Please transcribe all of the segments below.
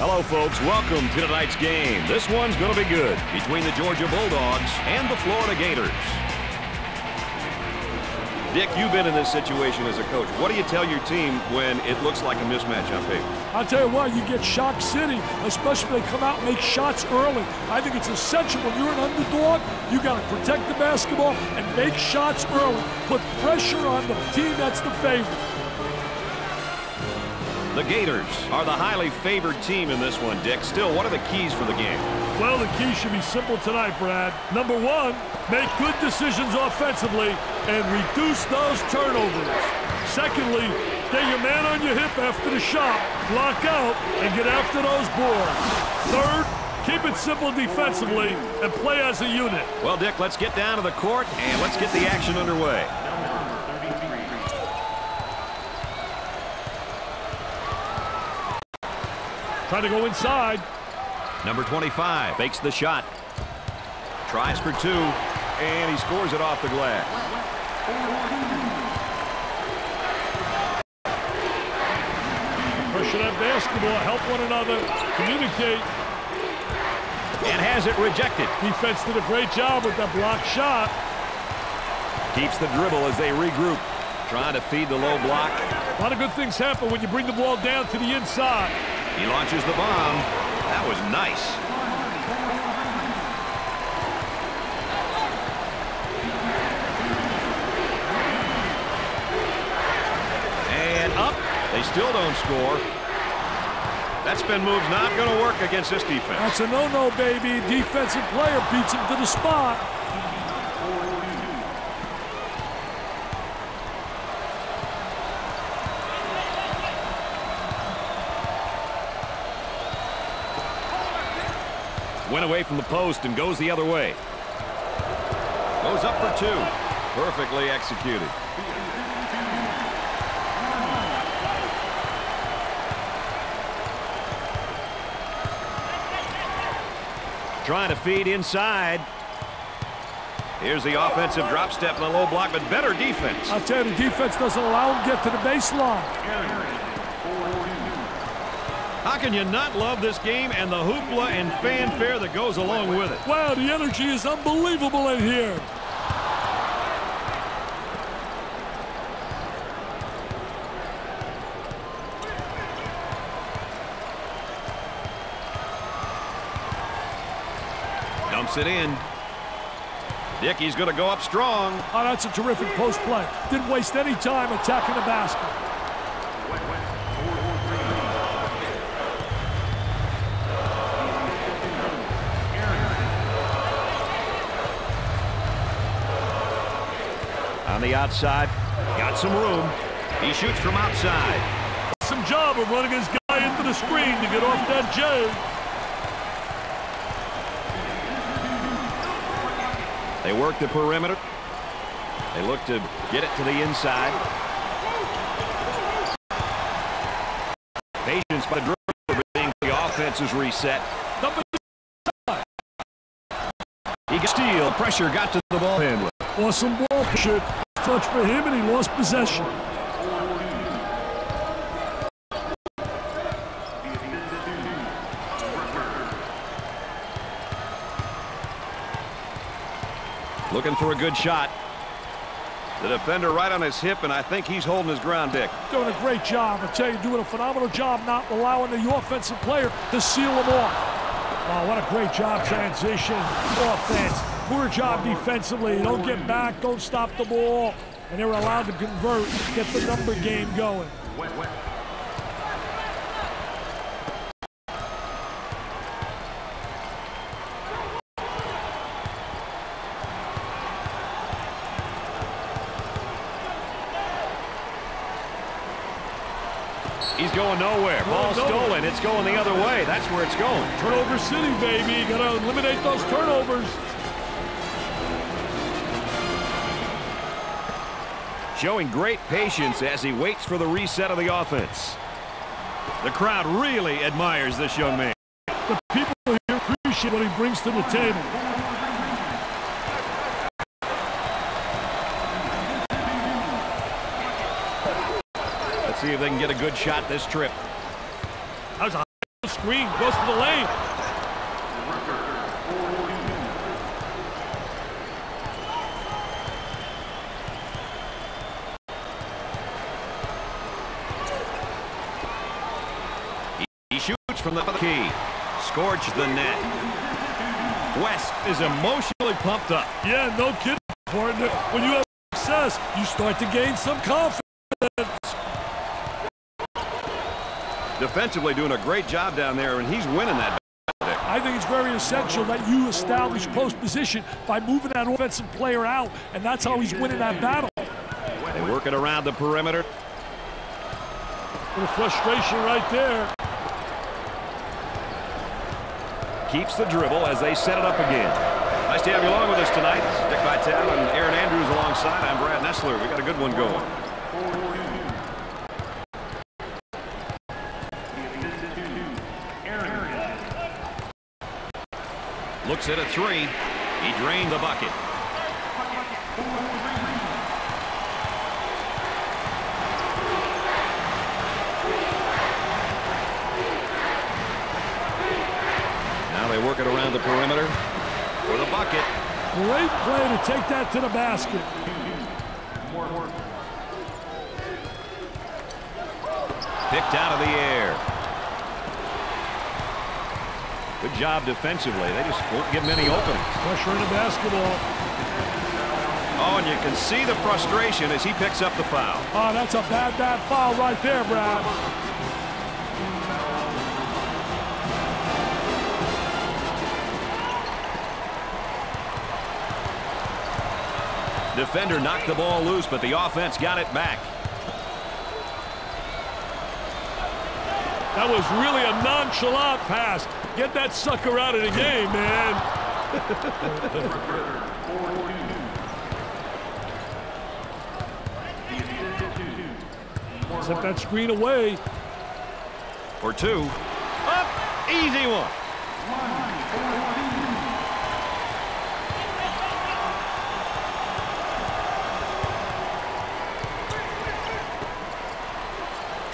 Hello, folks. Welcome to tonight's game. This one's going to be good between the Georgia Bulldogs and the Florida Gators. Dick, you've been in this situation as a coach. What do you tell your team when it looks like a mismatch on paper? I'll tell you what, you get shock city, especially when they come out and make shots early. I think it's essential when you're an underdog, you got to protect the basketball and make shots early. Put pressure on the team that's the favorite. The Gators are the highly favored team in this one, Dick. Still, what are the keys for the game? Well, the key should be simple tonight, Brad. Number one, make good decisions offensively and reduce those turnovers. Secondly, get your man on your hip after the shot, block out, and get after those boards. Third, keep it simple defensively and play as a unit. Well, Dick, let's get down to the court and let's get the action underway. Trying to go inside. Number 25 fakes the shot. Tries for two, and he scores it off the glass. Pressure that basketball, help one another, communicate. And has it rejected. Defense did a great job with that block shot. Keeps the dribble as they regroup. Trying to feed the low block. A lot of good things happen when you bring the ball down to the inside. He launches the bomb. That was nice. And up. They still don't score. That spin move's not going to work against this defense. That's a no-no, baby. Defensive player beats him to the spot. Went away from the post and goes the other way. Goes up for two. Perfectly executed. Trying to feed inside. Here's the offensive drop step and a low block, but better defense. I'll tell you, the defense doesn't allow him to get to the baseline. How can you not love this game and the hoopla and fanfare that goes along with it? Wow, the energy is unbelievable in here. Dumps it in. Dickey's going to go up strong. Oh, that's a terrific post play. Didn't waste any time attacking the basket. The outside, got some room. He shoots from outside. Some job of running his guy into the screen to get off that J. They work the perimeter. They look to get it to the inside. Patience by the dribble being the offense is reset. He got steal. Pressure got to the ball handler. awesome ball pressure. Touch for him, and he lost possession. Looking for a good shot. The defender right on his hip, and I think he's holding his ground, Dick. Doing a great job. I tell you, doing a phenomenal job not allowing the offensive player to seal him off. Oh, what a great job transition. Offense. Poor job defensively. Don't get back. Don't stop the ball. And they were allowed to convert, get the number game going. He's going nowhere. Ball Going nowhere. stolen. It's going the other way. That's where it's going. Turnover city, baby. Got to eliminate those turnovers. Showing great patience as he waits for the reset of the offense. The crowd really admires this young man. The people here appreciate what he brings to the table. Let's see if they can get a good shot this trip. That was a screen, goes to the lane. He shoots from the key. Scorched the net. West is emotionally pumped up. Yeah, no kidding, partner. When you have success, you start to gain some confidence. Defensively doing a great job down there, and he's winning that. Battle. I think it's very essential that you establish post position by moving that offensive player out, and that's how he's winning that battle. They work it around the perimeter. The frustration right there. Keeps the dribble as they set it up again. Nice to have you along with us tonight. Dick Vitale and Erin Andrews alongside. I'm Brad Nessler. We got a good one going. Looks at a three. He drained the bucket. It around the perimeter for the bucket. Great play to take that to the basket. Picked out of the air. Good job defensively. They just won't give many openings. Pressure in the basketball. Oh, and you can see the frustration as he picks up the foul. Oh, that's a bad, bad foul right there, Brad. Defender knocked the ball loose, but the offense got it back. That was really a nonchalant pass. Get that sucker out of the game, man. Set that screen away. For two. Up. Easy one.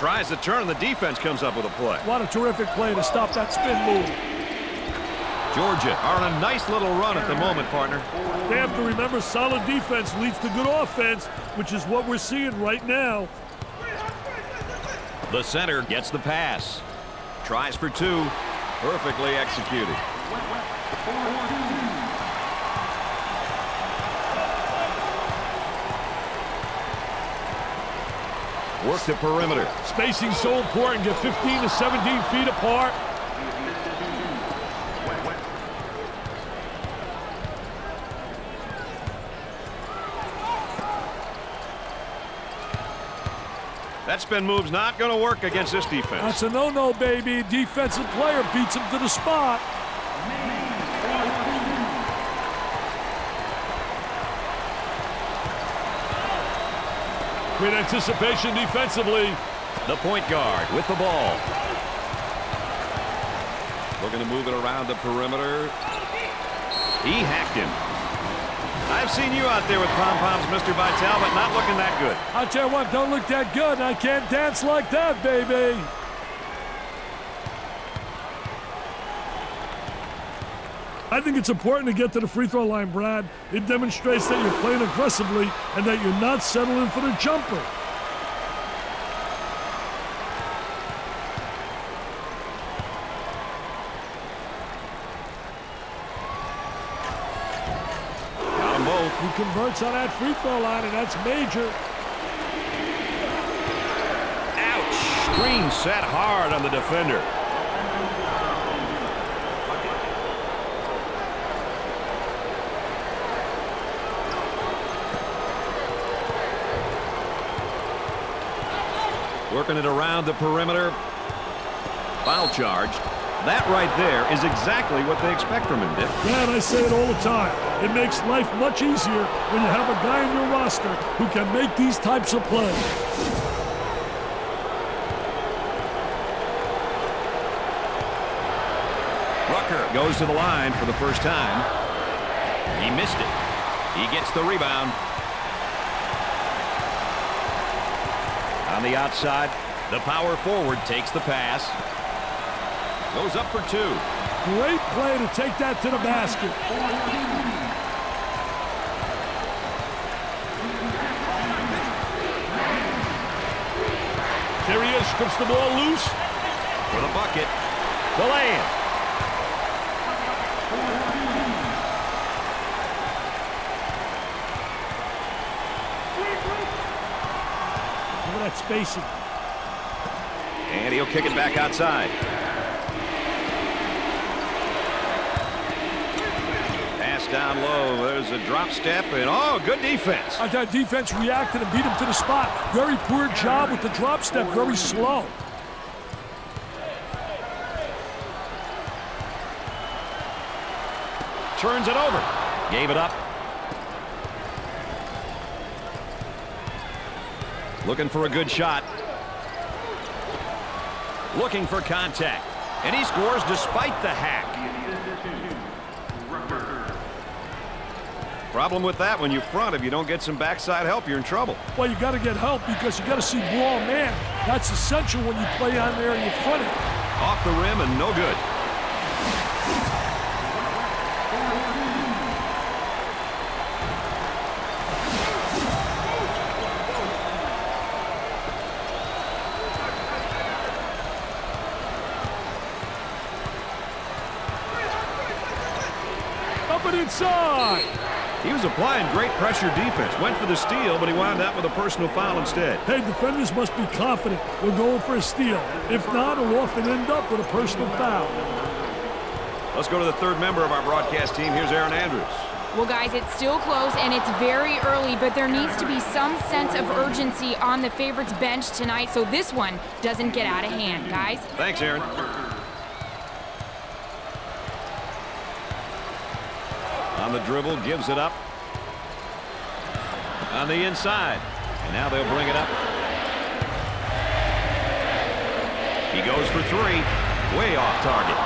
Tries to turn, the defense comes up with a play. What a terrific play to stop that spin move. Georgia are on a nice little run at the moment, partner. They have to remember solid defense leads to good offense, which is what we're seeing right now. The center gets the pass. Tries for two. Perfectly executed. Work the perimeter. Spacing so important. Get 15 to 17 feet apart. That spin move's not going to work against this defense. That's a no-no, baby. Defensive player beats him to the spot. Great anticipation defensively. The point guard with the ball. Looking to move it around the perimeter. He hacked him. I've seen you out there with pom-poms, Mr. Vitale, but not looking that good. I tell you what, don't look that good. I can't dance like that, baby. I think it's important to get to the free throw line, Brad. It demonstrates that you're playing aggressively and that you're not settling for the jumper. Both. He converts on that free throw line, and that's major. Ouch. Screen set hard on the defender. Working it around the perimeter. Foul charge. That right there is exactly what they expect from him, Dick. Yeah, and I say it all the time. It makes life much easier when you have a guy in your roster who can make these types of plays. Rucker goes to the line for the first time. He missed it. He gets the rebound. On the outside, the power forward takes the pass. Goes up for two. Great play to take that to the basket. There he is, strips the ball loose. For the bucket. The land. Look at that spacing. And he'll kick it back outside. Pass down low. There's a drop step, and oh, good defense. I thought defense reacted and beat him to the spot. Very poor job with the drop step, very slow. Turns it over. Gave it up. Looking for a good shot. Looking for contact. And he scores despite the hack. Problem with that, when you front, if you don't get some backside help, you're in trouble. Well, you got to get help because you got to see ball man. That's essential when you play on there and you front it. Off the rim and no good. Up and inside. He was applying great pressure defense. Went for the steal, but he wound up with a personal foul instead. Hey, defenders must be confident we're going for a steal. If not, it'll often end up with a personal foul. Let's go to the third member of our broadcast team. Here's Erin Andrews. Well, guys, it's still close and it's very early, but there needs to be some sense of urgency on the favorites bench tonight so this one doesn't get out of hand, guys. Thanks, Erin. On the dribble, gives it up. On the inside. And now they'll bring it up. He goes for three. Way off target.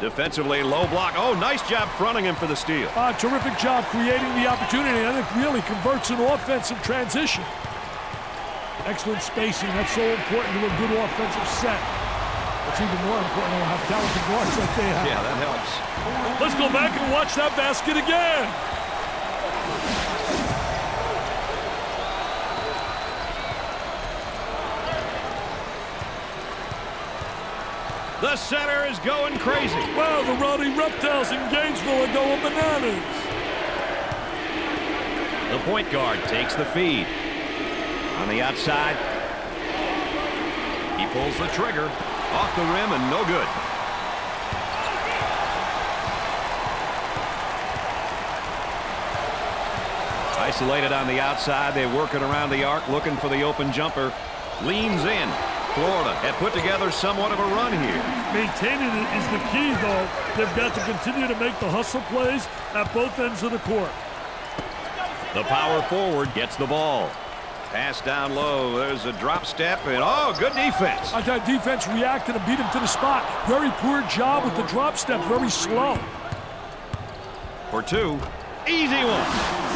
Defensively, low block. Oh, nice job fronting him for the steal. Uh, terrific job creating the opportunity. I think really converts an offensive transition. Excellent spacing. That's so important to a good offensive set. It's even more important to have talented guards like they have. Yeah, that helps. Let's go back and watch that basket again. The center is going crazy. Wow, the Rowdy Reptiles in Gainesville are going bananas. The point guard takes the feed. On the outside. He pulls the trigger. Off the rim and no good. Isolated on the outside. They're working around the arc looking for the open jumper. Leans in. Florida had put together somewhat of a run here. Maintaining it is the key, though. They've got to continue to make the hustle plays at both ends of the court. The power forward gets the ball. Pass down low. There's a drop step, and oh, good defense. I thought defense reacted and beat him to the spot. Very poor job with the drop step, very slow. For two. Easy one.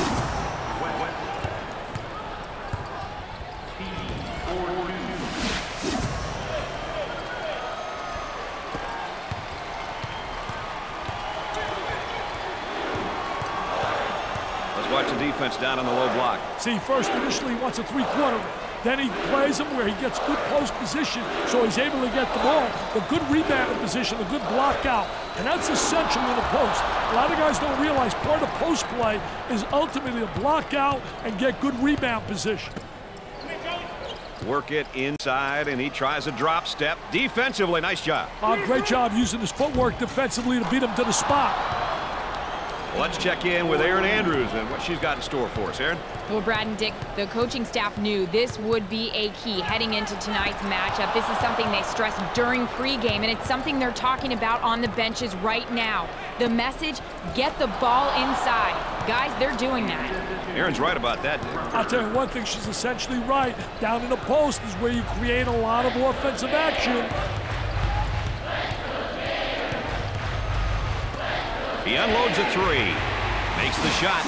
Let's watch the defense down on the low. See, first initially he wants a three-quarter. Then he plays him where he gets good post position, so he's able to get the ball. The good rebounding position, the good block out, and that's essential in the post. A lot of guys don't realize part of post play is ultimately a block out and get good rebound position. Work it inside, and he tries a drop step. Defensively, nice job. Uh, great job using his footwork defensively to beat him to the spot. Let's check in with Erin Andrews and what she's got in store for us. Erin? Well, Brad and Dick, the coaching staff knew this would be a key heading into tonight's matchup. This is something they stressed during pregame, and it's something they're talking about on the benches right now. The message, get the ball inside. Guys, they're doing that. Erin's right about that. Dick. I'll tell you one thing, she's essentially right. Down in the post is where you create a lot of offensive action. He unloads a three. Makes the shot.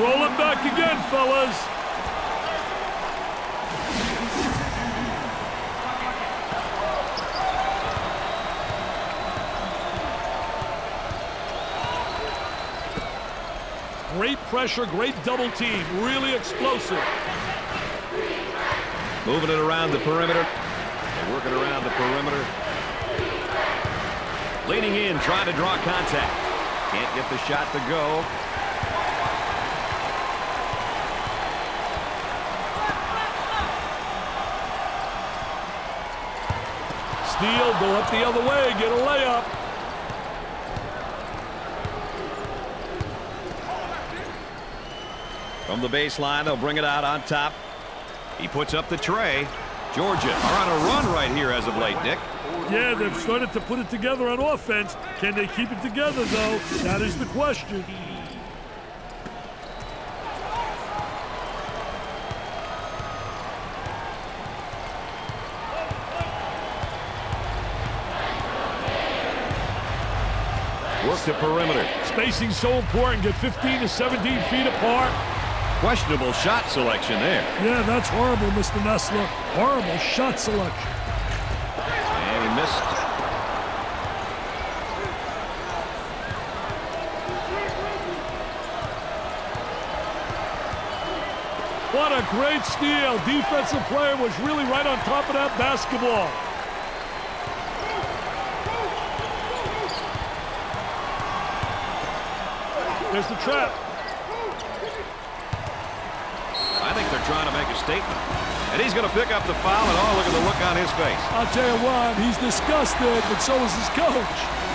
Roll it back again, fellas. Great pressure, great double team. Really explosive. Moving it around the perimeter. They're working around the perimeter. Leaning in, trying to draw contact. Can't get the shot to go. Steele, go up the other way, get a layup. From the baseline, they'll bring it out on top. He puts up the tray. Georgia are on a run right here as of late, Dick. Yeah, they've started to put it together on offense. Can they keep it together, though? That is the question. Work the perimeter. Spacing so important. Get 15 to 17 feet apart. Questionable shot selection there. Yeah, that's horrible, Mr. Nessler. Horrible shot selection. And he missed. What a great steal. Defensive player was really right on top of that basketball. There's the trap. I think they're trying to make a statement. And he's going to pick up the foul, and oh, look at the look on his face. I'll tell you what, he's disgusted, but so is his coach.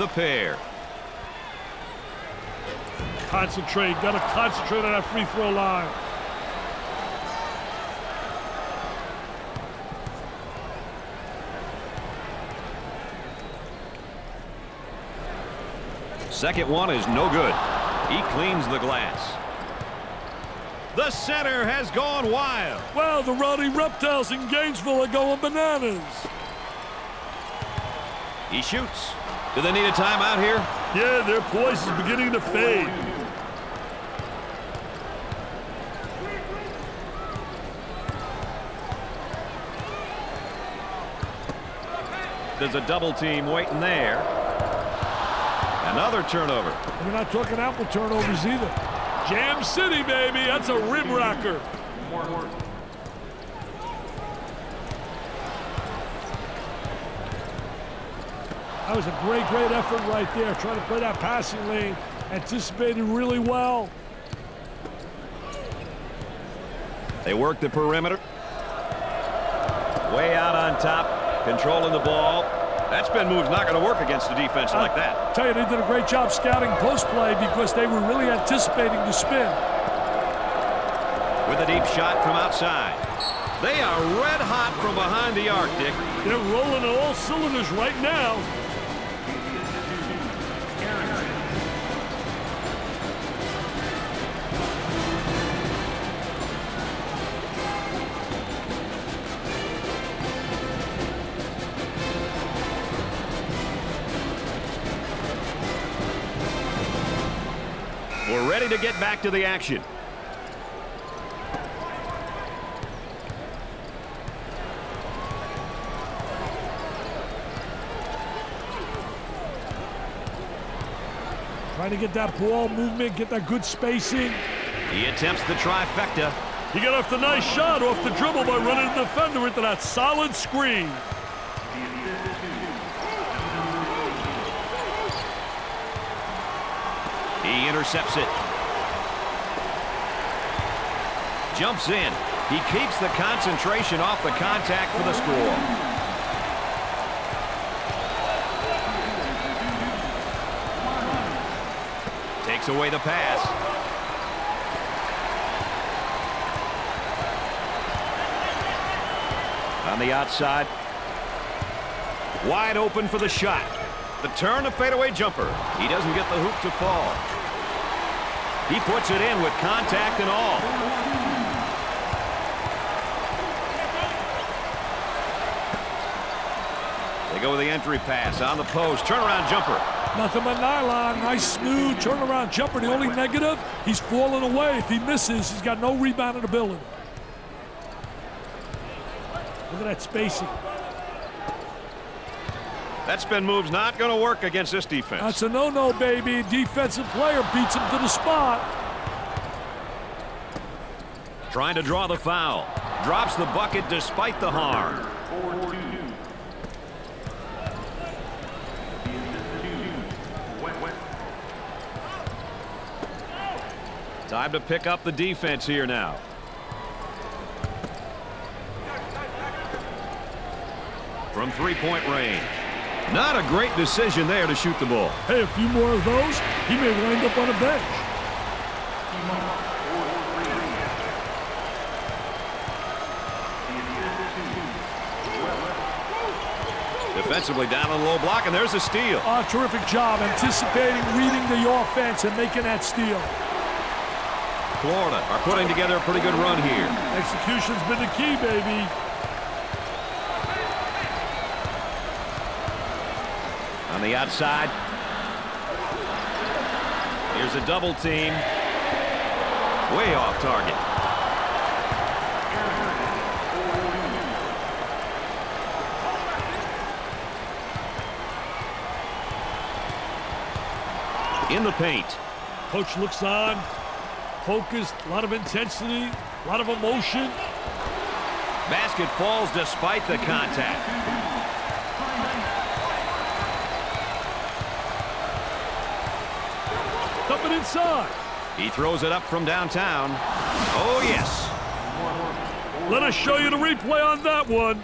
The pair. Concentrate. Got to concentrate on that free throw line. Second one is no good. He cleans the glass. The center has gone wild. Well, the Rowdy Reptiles in Gainesville are going bananas. He shoots. Do they need a timeout here? Yeah, their poise is beginning to fade. There's a double team waiting there. Another turnover. We're not talking apple turnovers either. Jam City, baby. That's a rim rocker. Was a great, great effort right there. Trying to play that passing lane. Anticipated really well. They work the perimeter. Way out on top, controlling the ball. That spin move's not going to work against a defense i like that. I tell you, they did a great job scouting post play because they were really anticipating the spin. With a deep shot from outside. They are red hot from behind the arc, Dick. They're rolling all cylinders right now. To get back to the action. Trying to get that ball movement, get that good spacing. He attempts the trifecta. He got off the nice shot off the dribble by running the defender into that solid screen. He intercepts it. Jumps in. He keeps the concentration off the contact for the score. Takes away the pass. On the outside. Wide open for the shot. The turn, a fadeaway jumper. He doesn't get the hoop to fall. He puts it in with contact and all. They go with the entry pass on the post. Turnaround jumper. Nothing but nylon. Nice smooth turnaround jumper. The only negative, he's falling away. If he misses, he's got no rebounding ability. Look at that spacing. That spin move's not going to work against this defense. That's a no-no, baby. Defensive player beats him to the spot. Trying to draw the foul. Drops the bucket despite the harm. Time to pick up the defense here now. From three-point range. Not a great decision there to shoot the ball. Hey, a few more of those, he may wind up on a bench. Defensively down on the low block, and there's a steal. Oh, terrific job anticipating, reading the offense, and making that steal. Florida are putting together a pretty good run here. Execution's been the key, baby. On the outside. Here's a double team. Way off target. In the paint. Coach looks on, focused, a lot of intensity, a lot of emotion. Basket falls despite the contact. Coming inside. He throws it up from downtown. Oh, yes. Let us show you the replay on that one.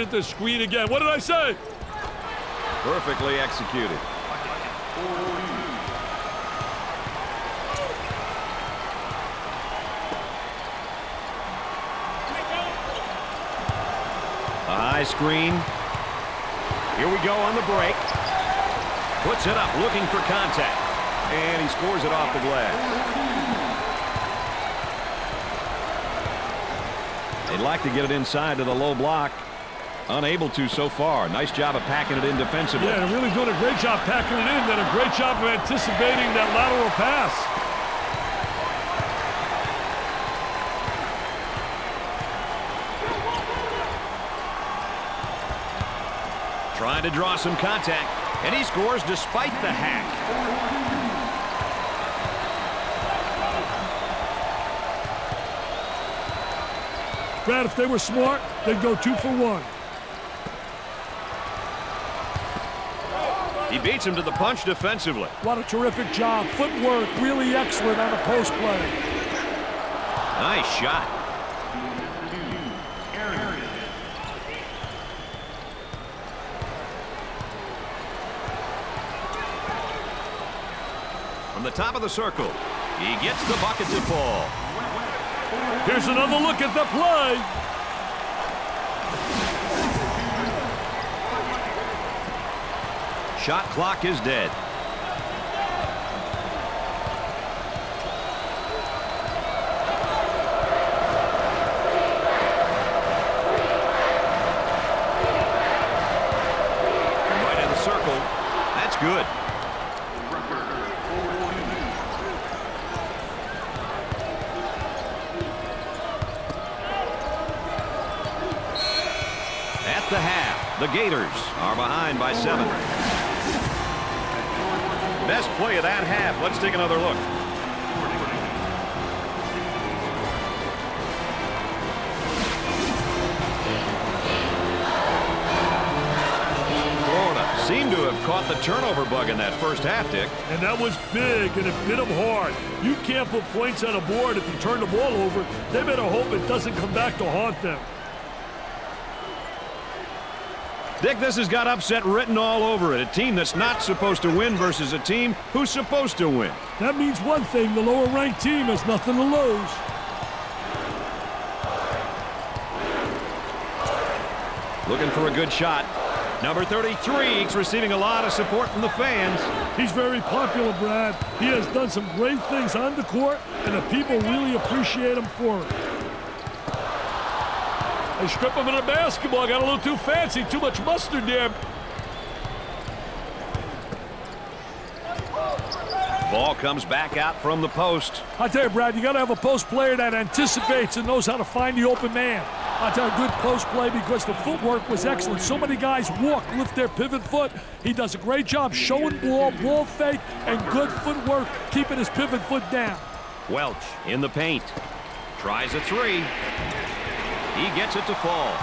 Him the screen again. What did I say? Perfectly executed. A high screen. Here we go on the break. Puts it up, looking for contact. And he scores it off the glass. They'd like to get it inside to the low block. Unable to so far. Nice job of packing it in defensively. Yeah, really doing a great job packing it in. Then a great job of anticipating that lateral pass. Trying to draw some contact, and he scores despite the hack. Brad, if they were smart, they'd go two for one. Beats him to the punch defensively. What a terrific job. Footwork really excellent on a post play. Nice shot. From the top of the circle, he gets the bucket to fall. Here's another look at the play. Shot clock is dead. Right in the circle. That's good. At the half, the Gators are behind by seven. Best play of that half. Let's take another look. Florida seemed to have caught the turnover bug in that first half, Dick. And that was big, and it bit them hard. You can't put points on a board if you turn the ball over. They better hope it doesn't come back to haunt them. Dick, this has got upset written all over it. A team that's not supposed to win versus a team who's supposed to win. That means one thing, the lower-ranked team has nothing to lose. Looking for a good shot. Number 33 is receiving a lot of support from the fans. He's very popular, Brad. He has done some great things on the court, and the people really appreciate him for it. They strip him in a basketball. Got a little too fancy. Too much mustard there. Ball comes back out from the post. I tell you, Brad, you got to have a post player that anticipates and knows how to find the open man. I tell you, good post play because the footwork was excellent. So many guys walk, lift their pivot foot. He does a great job showing ball, ball fake, and good footwork, keeping his pivot foot down. Welch in the paint. Tries a three. He gets it to fall.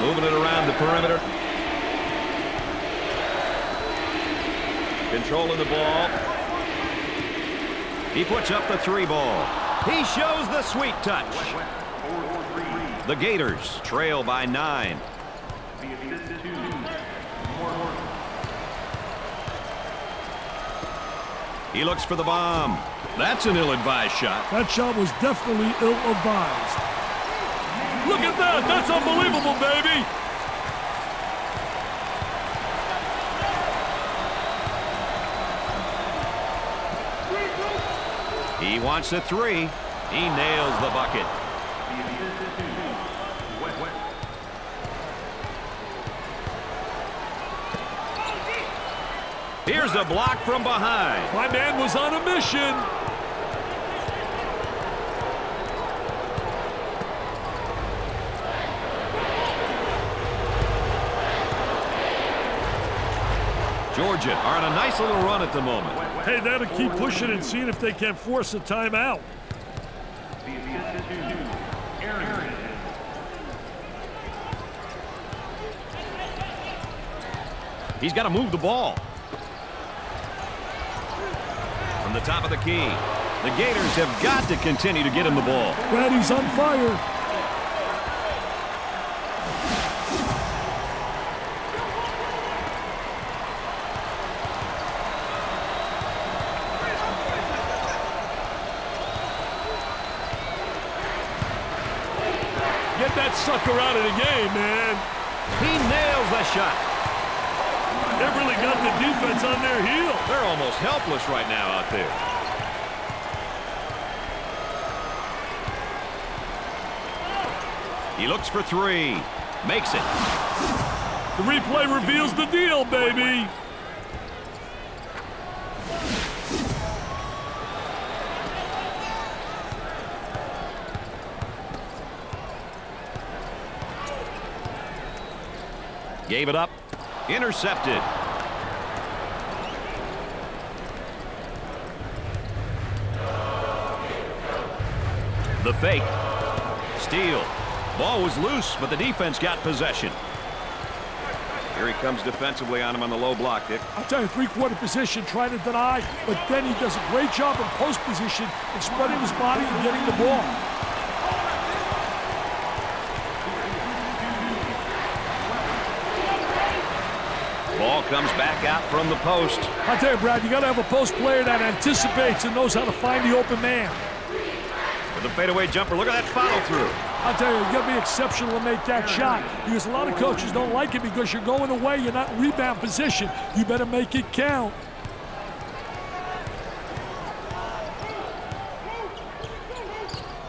Moving it around the perimeter. Controlling the ball. He puts up the three ball. He shows the sweet touch. The Gators trail by nine. He looks for the bomb. That's an ill-advised shot. That shot was definitely ill-advised. Look at that! That's unbelievable, baby! He wants a three. He nails the bucket. Here's a block from behind. My man was on a mission. Georgia are on a nice little run at the moment. Hey, that'll keep pushing and seeing if they can force a timeout. He's got to move the ball. From the top of the key, the Gators have got to continue to get him the ball. Brad, he's on fire. Get that sucker out of the game, man. He nails the shot. They really got the defense on their heel. They're almost helpless right now out there. He looks for three. Makes it. The replay reveals the deal, baby. Gave it up. Intercepted. The fake. Steal. Ball was loose, but the defense got possession. Here he comes defensively on him on the low block, Dick. I'll tell you, three-quarter position, trying to deny, but then he does a great job in post position and spreading his body and getting the ball. Ball comes back out from the post. I tell you, Brad, you got to have a post player that anticipates and knows how to find the open man. With the fadeaway jumper, look at that follow through. I tell you, you got to be exceptional to make that shot because a lot of coaches don't like it because you're going away, you're not in rebound position. You better make it count.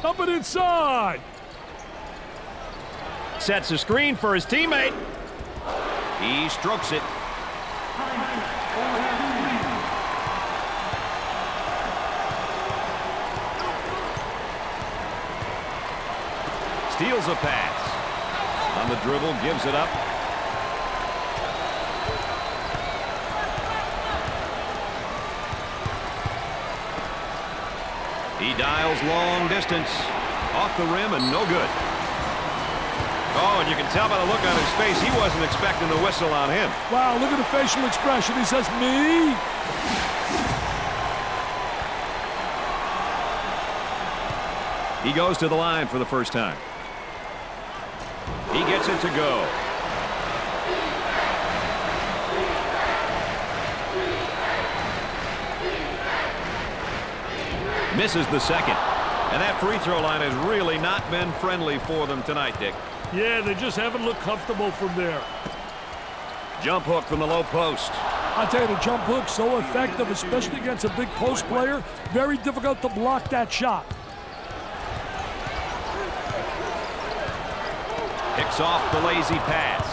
Up it inside. Sets a screen for his teammate. He strokes it. A pass. On the dribble, gives it up. He dials long distance. Off the rim and no good. Oh, and you can tell by the look on his face, he wasn't expecting the whistle on him. Wow, look at the facial expression. He says, me? He goes to the line for the first time. He gets it to go. Misses the second. And that free throw line has really not been friendly for them tonight, Dick. Yeah, they just haven't looked comfortable from there. Jump hook from the low post. I tell you, the jump hook so effective, especially against a big post player. Very difficult to block that shot. Off the lazy pass.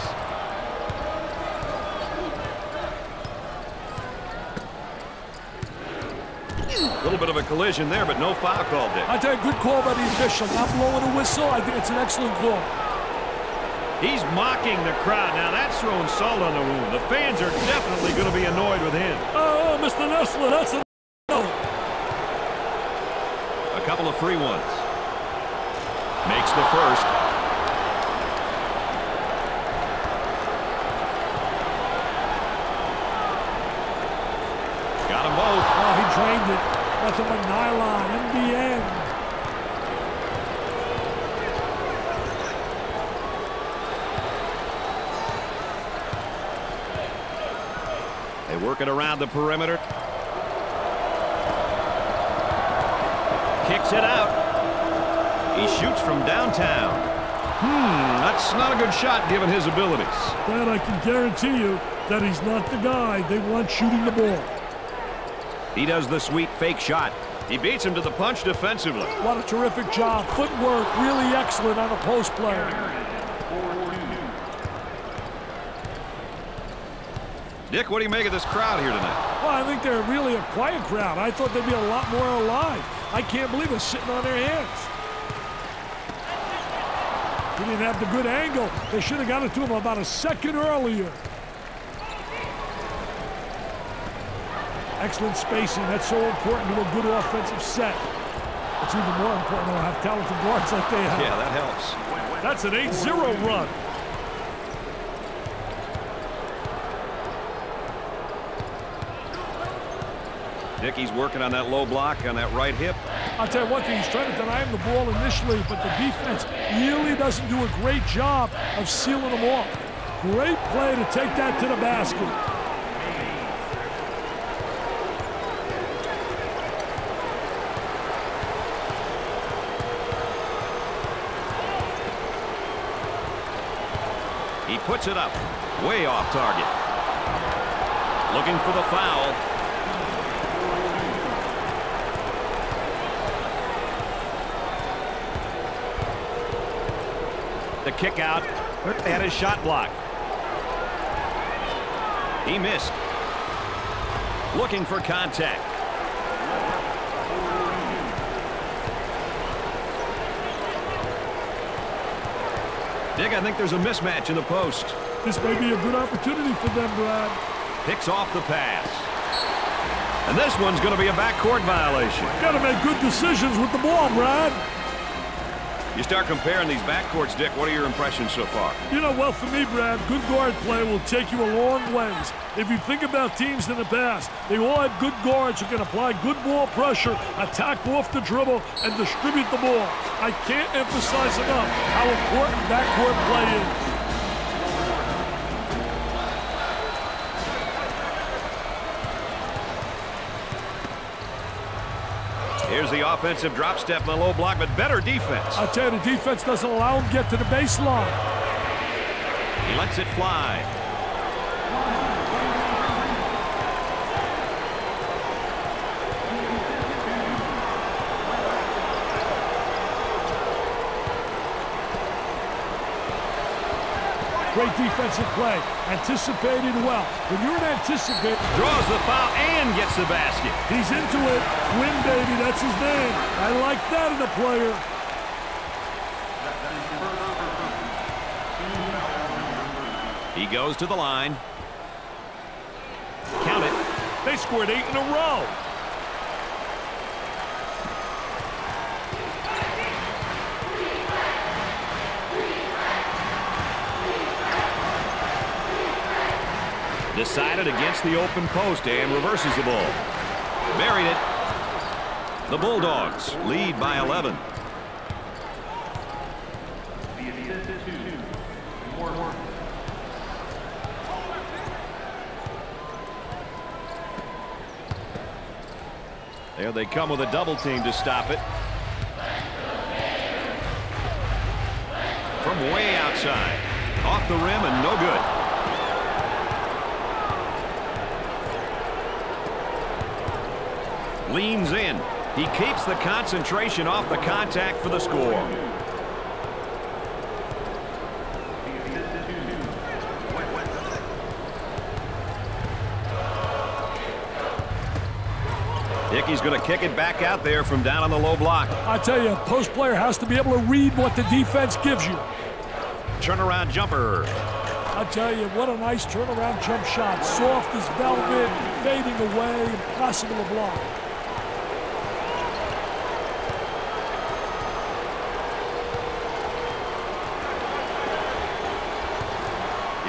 A little bit of a collision there, but no foul called there. I tell you, good call by the official. Not blowing a whistle. I think it's an excellent call. He's mocking the crowd. Now, that's throwing salt on the wound. The fans are definitely going to be annoyed with him. Oh, oh Mr. Nessler, that's a. A couple of free ones. Makes the first. Got them both. Oh, he drained it. Nothing but nylon, NBN. They work it around the perimeter. Kicks it out. He shoots from downtown. Hmm, that's not a good shot given his abilities. Brad, I can guarantee you that he's not the guy they want shooting the ball. He does the sweet fake shot. He beats him to the punch defensively. What a terrific job. Footwork really excellent on a post player. Dick, what do you make of this crowd here tonight? Well, I think they're really a quiet crowd. I thought they'd be a lot more alive. I can't believe they're sitting on their hands. He didn't have the good angle. They should have got it to him about a second earlier. Excellent spacing. That's so important to a good offensive set. It's even more important to have talented guards like they have. Yeah, that helps. That's an 8-0 run. Dickey's working on that low block on that right hip. I'll tell you one thing, he's trying to deny him the ball initially, but the defense really doesn't do a great job of sealing him off. Great play to take that to the basket. Puts it up. Way off target. Looking for the foul. The kick out. and his shot block. He missed. Looking for contact. Dick, I think there's a mismatch in the post. This may be a good opportunity for them, Brad. Picks off the pass. And this one's going to be a backcourt violation. Got to make good decisions with the ball, Brad. You start comparing these backcourts, Dick. What are your impressions so far? You know, well, for me, Brad, good guard play will take you a long ways. If you think about teams in the past, they all had good guards who can apply good ball pressure, attack off the dribble, and distribute the ball. I can't emphasize enough how important backcourt play is. Offensive drop step in the low block, but better defense. I tell you, the defense doesn't allow him to get to the baseline. He lets it fly. Great defensive play. Anticipated well. When you're an anticipator, Draws the foul and gets the basket. he's into it. Win, baby. That's his name. I like that in a player. He goes to the line. Count it. They scored eight in a row. Decided against the open post and reverses the ball. Buried it. The Bulldogs lead by 11. There they come with a double team to stop it. From way outside. Off the rim and no good. Leans in. He keeps the concentration off the contact for the score. Dickey's going to kick it back out there from down on the low block. I tell you, a post player has to be able to read what the defense gives you. Turnaround jumper. I tell you, what a nice turnaround jump shot. Soft as velvet, fading away, impossible to block.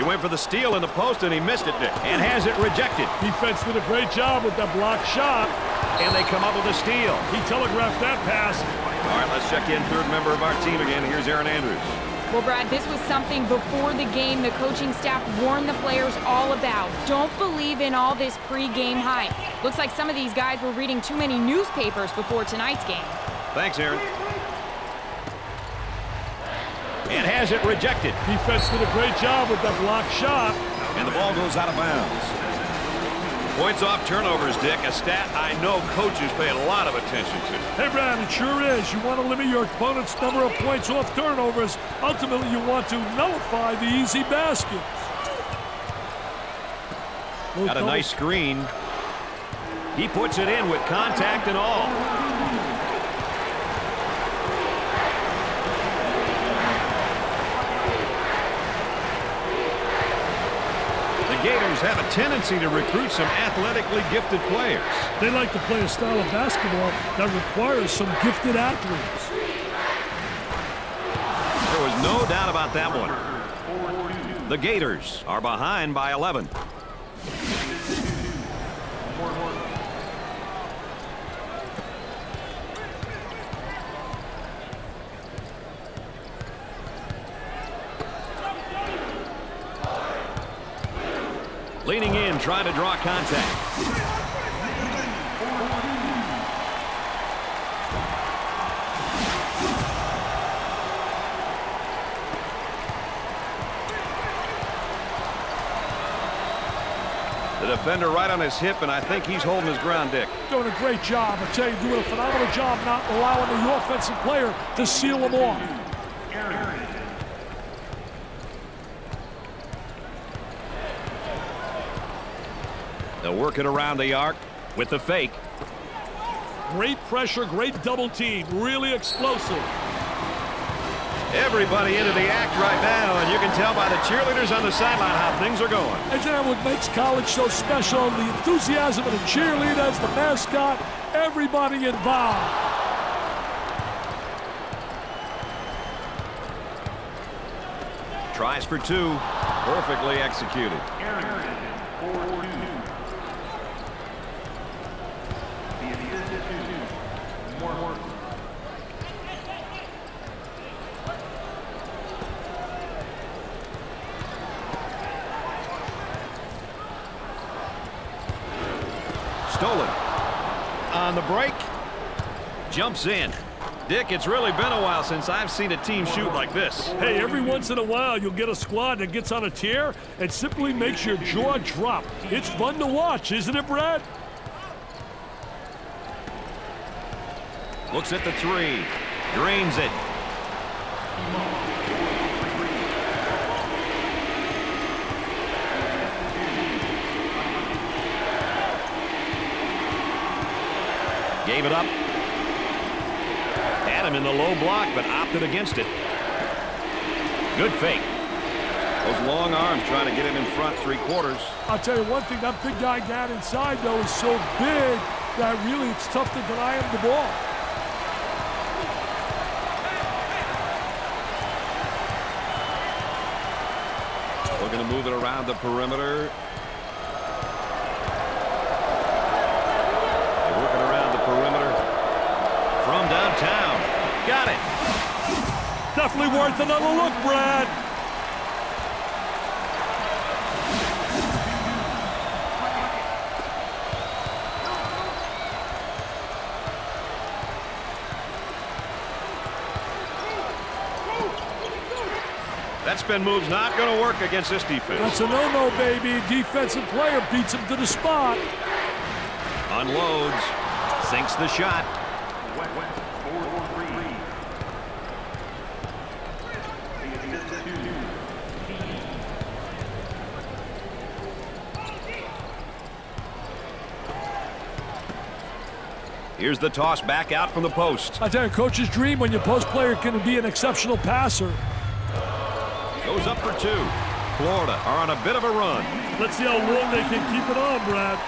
He went for the steal in the post, and he missed it, Dick, and has it rejected. Defense did a great job with that block shot. And they come up with a steal. He telegraphed that pass. All right, let's check in third member of our team again. Here's Erin Andrews. Well, Brad, this was something before the game the coaching staff warned the players all about. Don't believe in all this pre-game hype. Looks like some of these guys were reading too many newspapers before tonight's game. Thanks, Aaron. And has it rejected. Defense did a great job with that block shot. And the ball goes out of bounds. Points off turnovers, Dick, a stat I know coaches pay a lot of attention to. Hey, Brad, it sure is. You want to limit your opponent's number of points off turnovers. Ultimately, you want to nullify the easy baskets. Got a nice screen. He puts it in with contact and all. Gators have a tendency to recruit some athletically gifted players. They like to play a style of basketball that requires some gifted athletes. There was no doubt about that one. The Gators are behind by 11. Leaning in, trying to draw contact. The defender right on his hip, and I think he's holding his ground, Dick. Doing a great job. I tell you, doing a phenomenal job not allowing the offensive player to seal him off. They'll work it around the arc with the fake. Great pressure, great double team, really explosive. Everybody into the act right now, and you can tell by the cheerleaders on the sideline how things are going. And that what makes college so special, the enthusiasm of the cheerleaders, the mascot, everybody involved. Tries for two. Perfectly executed. Stolen. On the break. Jumps in. Dick, it's really been a while since I've seen a team shoot like this. Hey, every once in a while you'll get a squad that gets on a tear and simply makes your jaw drop. It's fun to watch, isn't it, Brad? Looks at the three. Drains it. Gave it up. Had him in the low block, but opted against it. Good fake. Those long arms trying to get him in front three quarters. I'll tell you one thing, that big guy down inside, though, is so big that really it's tough to deny him the ball. We're going to move it around the perimeter. They're working around the perimeter from downtown. Got it. Definitely worth another look, Brad. That spin move's not going to work against this defense. That's a no-no, baby. Defensive player beats him to the spot. Unloads. Sinks the shot. Here's the toss back out from the post. I tell you, coach's dream when your post player can be an exceptional passer. Goes up for two. Florida are on a bit of a run. Let's see how long they can keep it on, Brad.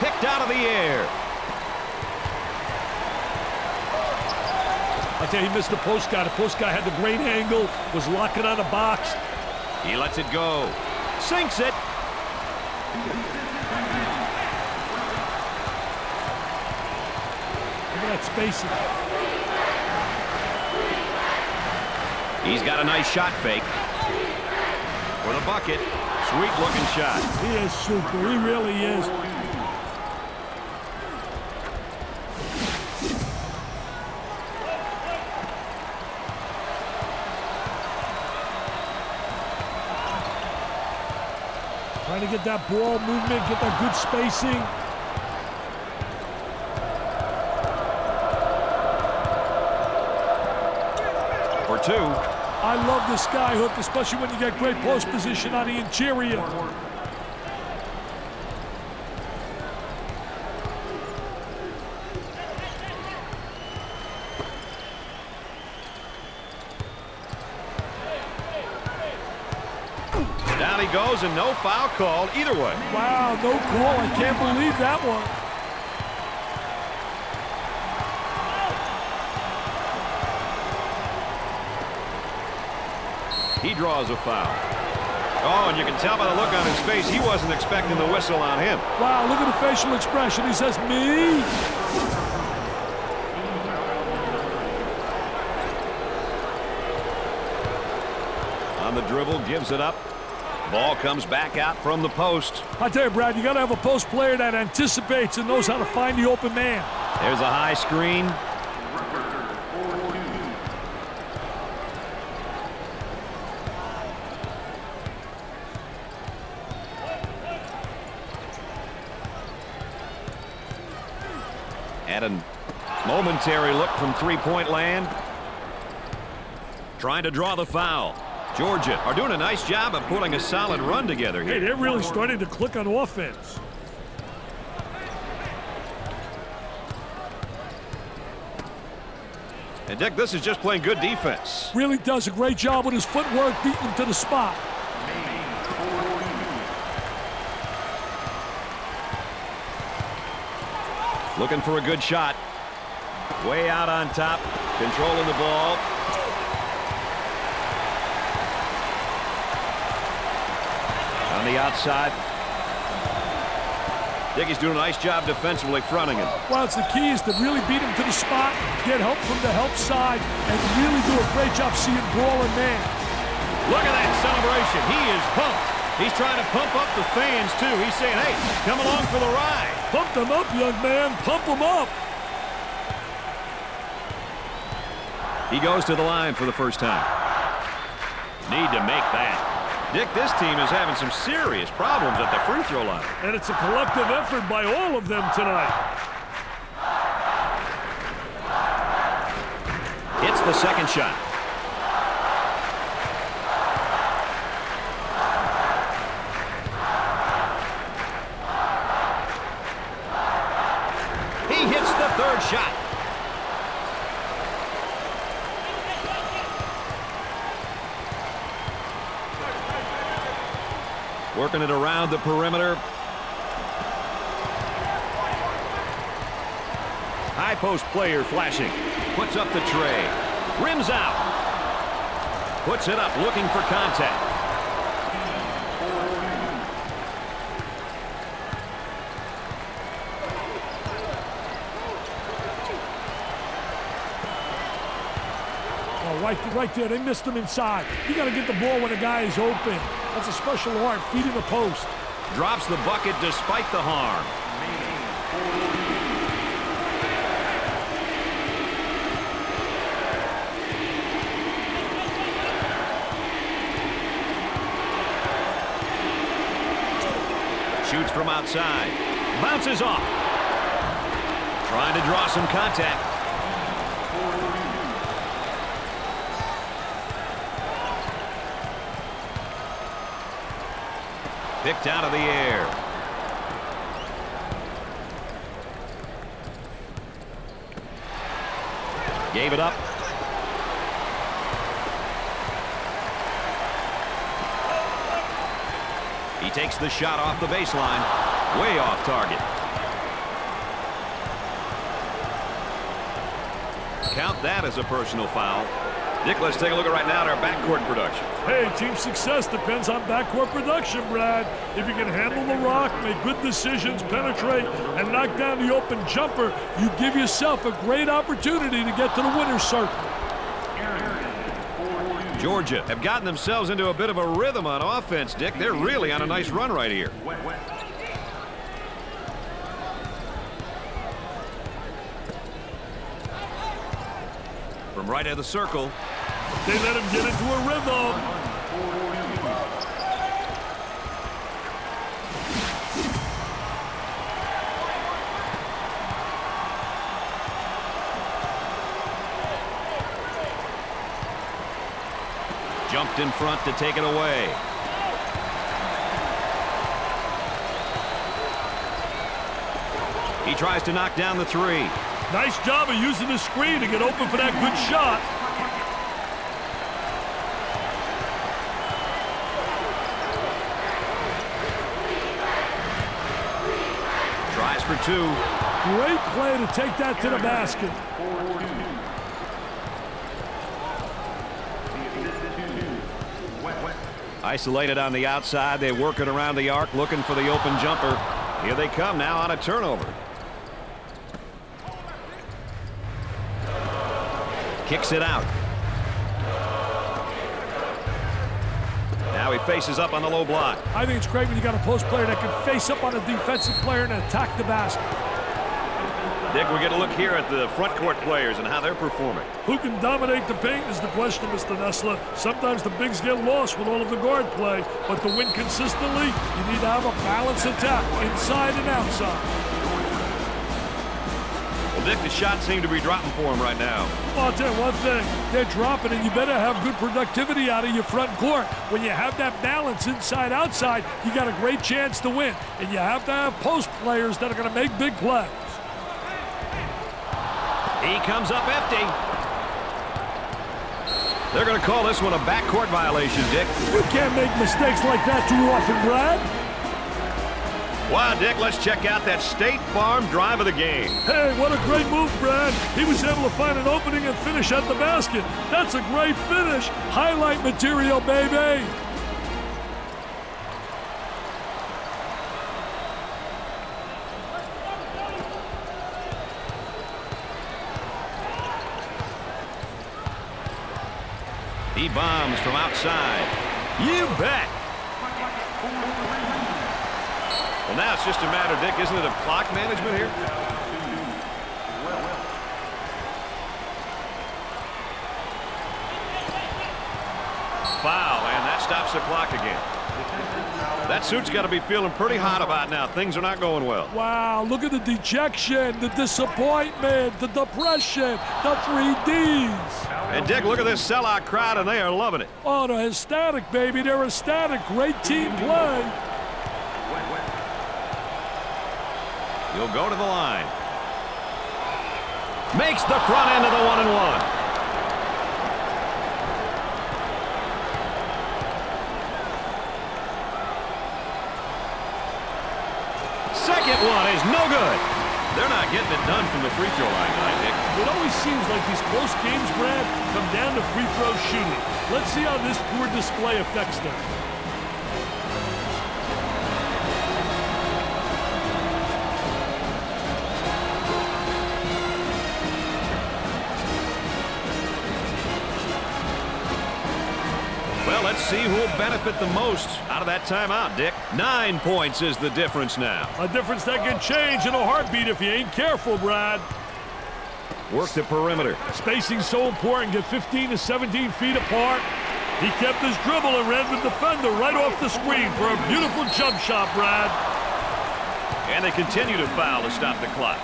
Picked out of the air. I tell you, he missed the post guy. The post guy had the great angle, was locking on the box. He lets it go. Sinks it. Look at spacing. He's got a nice shot fake. For the bucket. Sweet looking shot. He is super. He really is. Trying to get that ball movement, get that good spacing. Two. I love the sky hook, especially when you get great post position on the interior. Down he goes and no foul called either way. Wow, no call. I can't believe that one. Draws a foul. Oh, and you can tell by the look on his face, he wasn't expecting the whistle on him. Wow, look at the facial expression. He says, me? On the dribble, gives it up. Ball comes back out from the post. I tell you, Brad, you got to have a post player that anticipates and knows how to find the open man. There's a high screen. At a momentary look from three-point land. Trying to draw the foul. Georgia are doing a nice job of putting a solid run together here. Hey, they're really starting to click on offense. And Dick, this is just playing good defense. Really does a great job with his footwork, beating him to the spot. Looking for a good shot. Way out on top. Controlling the ball. On the outside. Dickey's doing a nice job defensively fronting him. Well, it's the key is to really beat him to the spot, get help from the help side, and really do a great job seeing ball and man. Look at that celebration. He is pumped. He's trying to pump up the fans, too. He's saying, hey, come along for the ride. Pump them up, young man. Pump them up. He goes to the line for the first time. Need to make that. Dick, this team is having some serious problems at the free throw line. And it's a collective effort by all of them tonight. Hits the second shot. He hits the third shot. Working it around the perimeter. High post player flashing. Puts up the tray. Rims out. Puts it up looking for contact. Oh, right, right there. They missed him inside. You got to get the ball when the guy is open. That's a special arm, feeding the post. Drops the bucket despite the harm. Shoots from outside. Bounces off. Trying to draw some contact. Picked out of the air. Gave it up. He takes the shot off the baseline. Way off target. Count that as a personal foul. Dick, let's take a look at right now at our backcourt production. Hey, team success depends on backcourt production, Brad. If you can handle the rock, make good decisions, penetrate, and knock down the open jumper, you give yourself a great opportunity to get to the winner's circle. Georgia have gotten themselves into a bit of a rhythm on offense, Dick. They're really on a nice run right here. From right of the circle. They let him get into a rhythm. Jumped in front to take it away. He tries to knock down the three. Nice job of using the screen to get open for that good shot. Tries for two. Great play to take that to the basket. Isolated on the outside. They work it around the arc looking for the open jumper. Here they come now on a turnover. Kicks it out. Faces up on the low block. I think it's great when you got a post player that can face up on a defensive player and attack the basket. Dick, we get a look here at the front court players and how they're performing. Who can dominate the paint is the question, Mr. Nessler. Sometimes the bigs get lost with all of the guard play, but to win consistently, you need to have a balanced attack, inside and outside. Dick, the shots seem to be dropping for him right now. Well, I'll tell you one thing. They're dropping, and you better have good productivity out of your front court. When you have that balance inside-outside, you got a great chance to win. And you have to have post players that are going to make big plays. He comes up empty. They're going to call this one a backcourt violation, Dick. You can't make mistakes like that too often, Brad. Wow, Dick, let's check out that State Farm drive of the game. Hey, what a great move, Brad. He was able to find an opening and finish at the basket. That's a great finish. Highlight material, baby. He bombs from outside. You bet. Well, now it's just a matter, Dick, isn't it, of clock management here? Foul, and that stops the clock again. That suit's got to be feeling pretty hot about now. Things are not going well. Wow, look at the dejection, the disappointment, the depression, the three Ds. And Dick, look at this sellout crowd, and they are loving it. Oh, they're ecstatic, baby. They're ecstatic. Great team play. He'll go to the line. Makes the front end of the one and one. Second one is no good. They're not getting it done from the free throw line tonight, Nick. It always seems like these close games, Brad, come down to free throw shooting. Let's see how this poor display affects them. See who will benefit the most out of that timeout, Dick. Nine points is the difference now. A difference that can change in a heartbeat if you ain't careful, Brad. Work the perimeter. Spacing's so important. Get 15 to 17 feet apart. He kept his dribble and ran the defender right off the screen for a beautiful jump shot, Brad. And they continue to foul to stop the clock.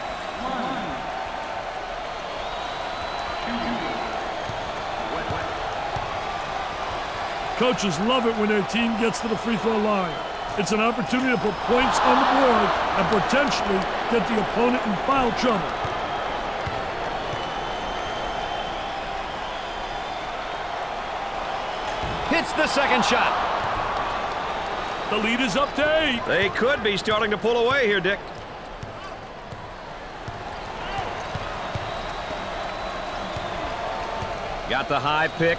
Coaches love it when their team gets to the free throw line. It's an opportunity to put points on the board and potentially get the opponent in foul trouble. Hits the second shot. The lead is up to eight. They could be starting to pull away here, Dick. Got the high pick.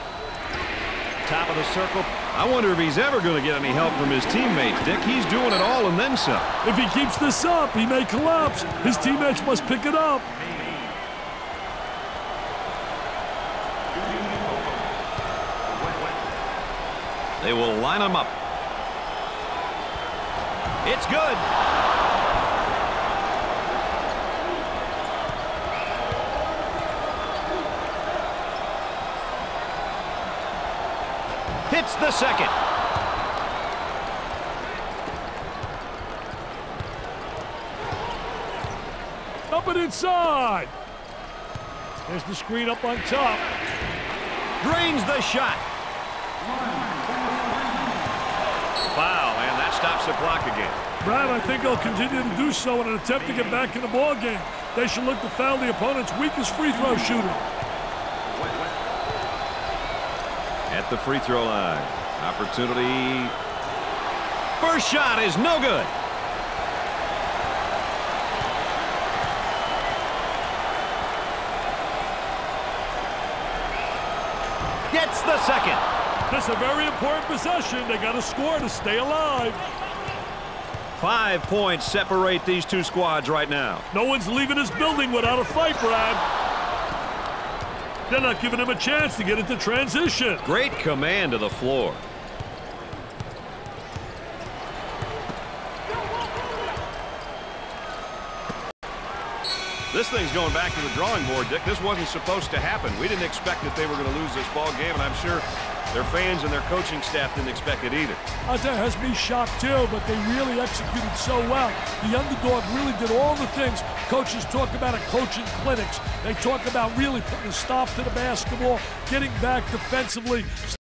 Top of the circle. I wonder if he's ever going to get any help from his teammates, Dick. He's doing it all and then some. If he keeps this up, he may collapse. His teammates must pick it up. They will line him up. It's good. Hits the second. Up and inside. There's the screen up on top. Drains the shot. Foul, and that stops the clock again. Brad, I think they'll continue to do so in an attempt to get back in the ball game. They should look to foul the opponent's weakest free throw shooter. At the free throw line. Opportunity. First shot is no good. Gets the second. This is a very important possession. They got to score to stay alive. Five points separate these two squads right now. No one's leaving this building without a fight, Brad. They're not giving him a chance to get into transition. Great command of the floor. This thing's going back to the drawing board, Dick. This wasn't supposed to happen. We didn't expect that they were going to lose this ball game, and I'm sure their fans and their coaching staff didn't expect it either. I tell you, has me shocked too, but they really executed so well. The underdog really did all the things coaches talk about at coaching clinics. They talk about really putting a stop to the basketball, getting back defensively,